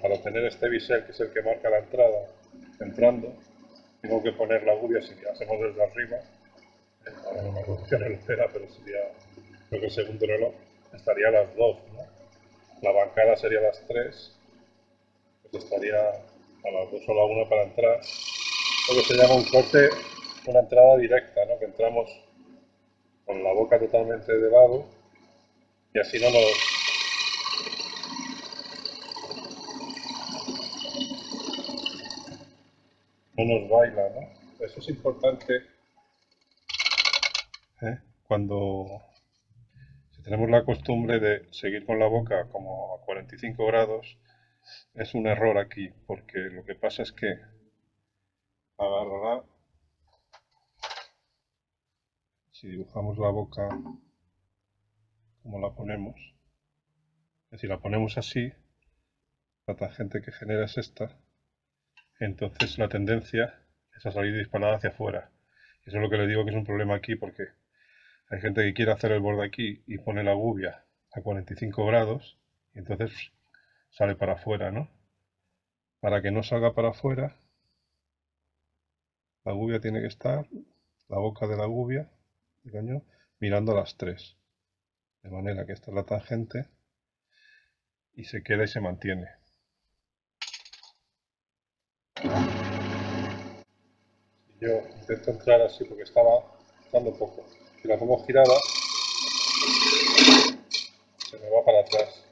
para tener este bisel, que es el que marca la entrada, entrando, tengo que poner la gubia, si hacemos desde arriba, ahora no me funciona el cera, pero sería, creo que el segundo reloj, estaría a las 2, ¿no? La bancada sería a las 3, pues estaría a las 2 o la 1 para entrar. Lo que se llama un corte, una entrada directa, ¿no? Que entramos con la boca totalmente de lado y así no nos, no nos baila, ¿no? Eso es importante ¿eh? cuando si tenemos la costumbre de seguir con la boca como a 45 grados, es un error aquí, porque lo que pasa es que agarrará, si dibujamos la boca como la ponemos, es decir, la ponemos así, la tangente que genera es esta, entonces la tendencia es a salir disparada hacia afuera. Eso es lo que le digo que es un problema aquí porque hay gente que quiere hacer el borde aquí y pone la gubia a 45 grados y entonces sale para afuera, ¿no? Para que no salga para afuera, la gubia tiene que estar, la boca de la gubia, mirando a las tres. De manera que esta es la tangente y se queda y se mantiene. Yo intento entrar así porque estaba dando poco. Si la pongo girada, se me va para atrás.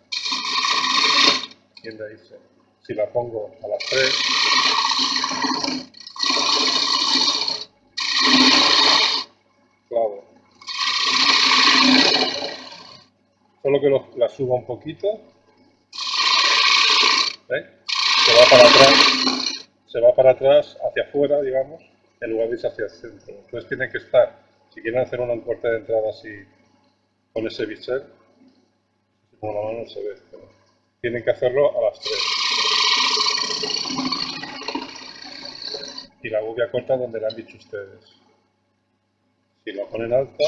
¿Quién dice? Si la pongo a las 3, clavo. Solo que la suba un poquito, ¿Ves? Se va para atrás se va para atrás, hacia afuera, digamos, en lugar de irse hacia el centro. Entonces tiene que estar, si quieren hacer una corte de entrada así, con ese bisel, con la mano no se ve, tienen que hacerlo a las 3. Y la gubia corta donde le han dicho ustedes. Si la ponen alta,